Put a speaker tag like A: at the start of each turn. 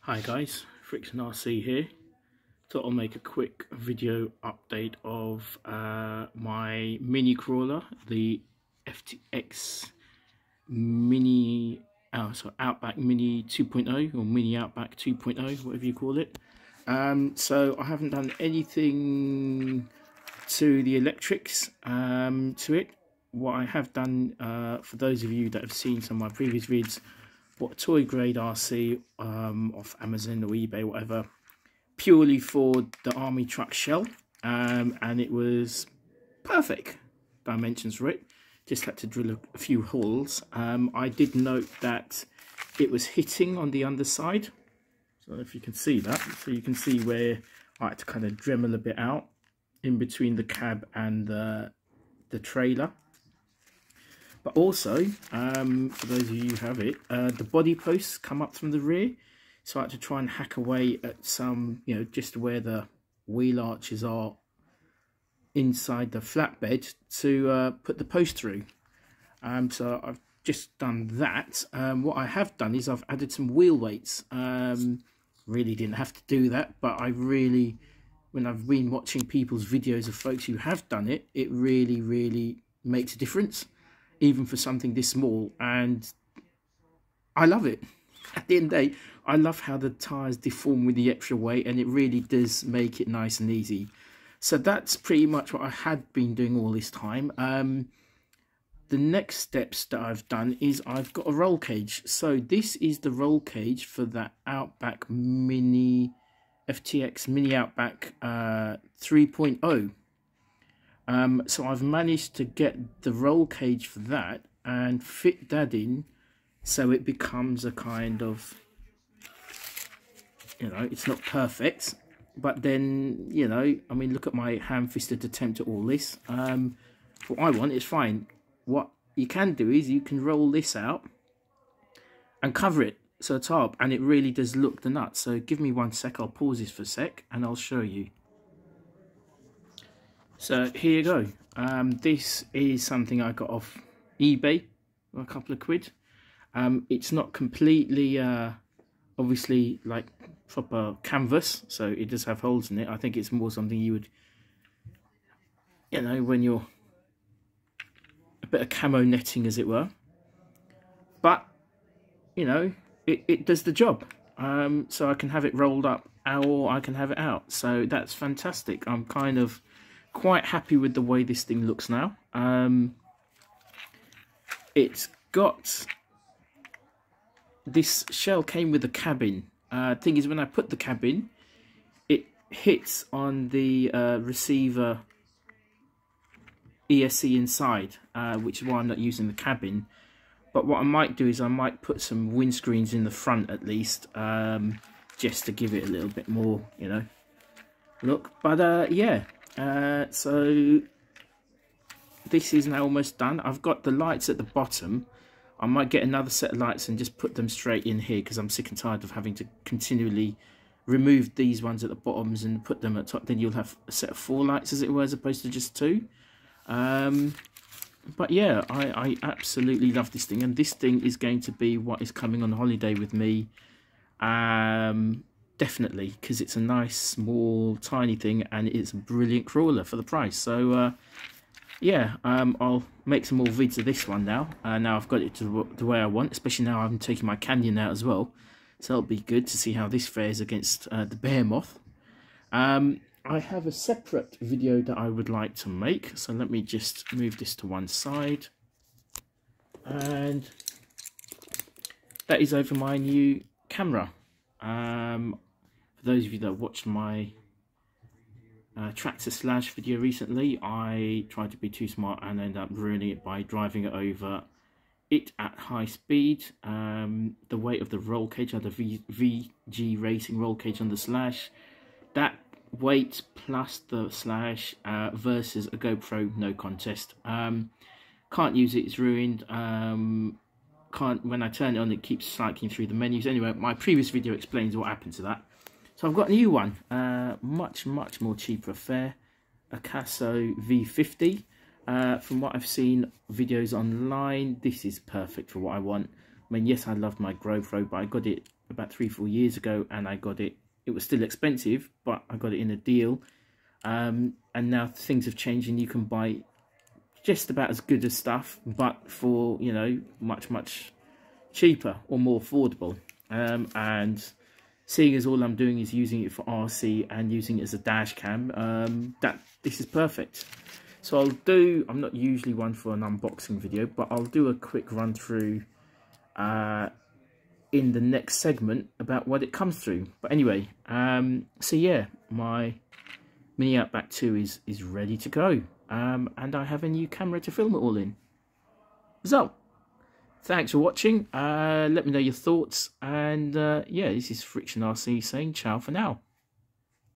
A: Hi guys, Friktion RC here. Thought I'll make a quick video update of uh, my mini crawler, the FTX Mini, so Outback Mini 2.0 or Mini Outback 2.0, whatever you call it. Um, so I haven't done anything to the electrics um, to it. What I have done, uh, for those of you that have seen some of my previous vids, bought a toy grade RC um, off Amazon or eBay, whatever, purely for the army truck shell, um, and it was perfect dimensions for it. Just had to drill a, few holes. Um, I did note that it was hitting on the underside, so if you can see that, so you can see where I had to kind of dremel a bit out in between the cab and the, the trailer. But also, um, for those of you who have it, uh, the body posts come up from the rear. So I had to try and hack away at some, you know, just where the wheel arches are inside the flatbed to uh, put the post through. Um, so I've just done that. Um, what I have done is I've added some wheel weights. Um, really didn't have to do that, but I really, when I've been watching people's videos of folks who have done it, it really, really makes a difference even for something this small. And I love it. At the end of the day, I love how the tyres deform with the extra weight and it really does make it nice and easy. So that's pretty much what I had been doing all this time. Um, the next steps that I've done is I've got a roll cage. So this is the roll cage for that Outback Mini FTX Mini Outback uh, 3.0. Um, so I've managed to get the roll cage for that and fit that in so it becomes a kind of, you know, it's not perfect, but then, you know, I mean, look at my ham-fisted attempt at all this. Um, what I want is fine. What you can do is you can roll this out and cover it so top and it really does look the nuts. So give me one sec, I'll pause this for a sec and I'll show you. So here you go. Um, this is something I got off eBay for a couple of quid. Um, it's not completely, uh, obviously, like proper canvas, so it does have holes in it. I think it's more something you would, you know, when you're a bit of camo netting, as it were. But, you know, it, it does the job. Um, so I can have it rolled up or I can have it out. So that's fantastic. I'm kind of quite happy with the way this thing looks now. Um, it's got this shell came with a cabin. Uh, thing is, when I put the cabin, it hits on the uh, receiver ESC inside, uh, which is why I'm not using the cabin. But what I might do is I might put some windscreens in the front at least, um, just to give it a little bit more, you know, look. But uh, yeah, uh, so this is now almost done. I've got the lights at the bottom. I might get another set of lights and just put them straight in here because I'm sick and tired of having to continually remove these ones at the bottoms and put them at top. Then you'll have a set of four lights as it were as opposed to just two. Um, but yeah, I, I absolutely love this thing. And this thing is going to be what is coming on holiday with me. Um, definitely because it's a nice small tiny thing and it's a brilliant crawler for the price. So uh, yeah um, I'll make some more vids of this one now uh, now I've got it to the way I want especially now I'm taking my Canyon out as well. So it'll be good to see how this fares against uh, the Behemoth um, I have a separate video that I would like to make so let me just move this to one side. And that is over my new camera um, for those of you that watched my uh, Traxxas Slash video recently, I tried to be too smart and ended up ruining it by driving it over it at high speed. Um, the weight of the roll cage, I had a v VG Racing roll cage on the slash. That weight plus the slash uh, versus a GoPro, no contest. Um, can't use it, it's ruined. Um, can't when I turn it on, it keeps cycling through the menus. Anyway, my previous video explains what happened to that. So I've got a new one, uh, much, much more cheaper affair, Akaso V50. Uh, from what I've seen videos online, this is perfect for what I want. I mean, yes, I love my GoPro, but I got it about three, four years ago, and I got it. It was still expensive, but I got it in a deal. Um, and now things have changed, and you can buy just about as good as stuff, but for you know much much cheaper or more affordable. Um, and seeing as all I'm doing is using it for RC and using it as a dash cam, um, that this is perfect. So I'll do, I'm not usually one for an unboxing video, but I'll do a quick run through uh, in the next segment about what it comes through. But anyway, um, so yeah, my Mini Outback 2 is, is ready to go. Um, and I have a new camera to film it all in. So, thanks for watching. Uh, let me know your thoughts. And uh, yeah, this is Friktion RC saying ciao for now.